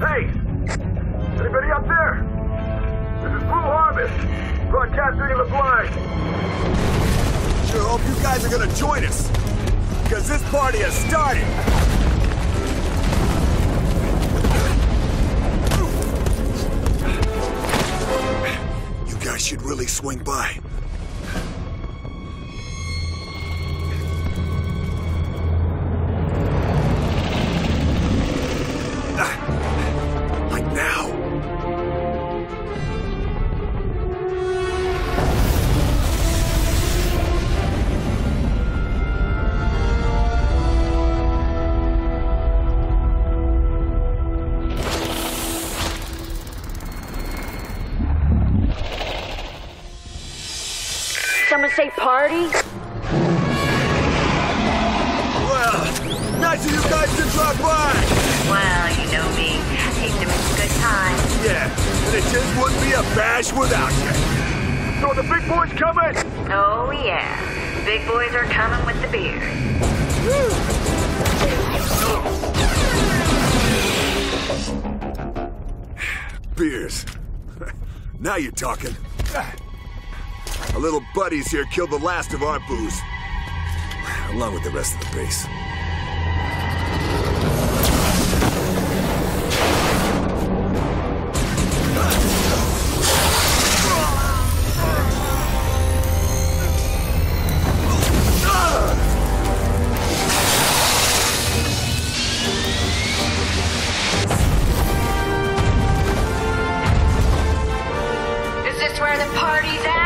Hey! Anybody up there? This is Blue Harvest, broadcasting in the blind. Sure hope you guys are gonna join us, because this party has started. You guys should really swing by. Someone say party? Well, nice of you guys to drop by. Well, you know me. I Hate to miss a good time. Yeah, and it just wouldn't be a bash without you. So the big boys coming? Oh, yeah. Big boys are coming with the beer. Beers. now you're talking. Our little buddies here killed the last of our booze. Along with the rest of the base. Is this where the party's at?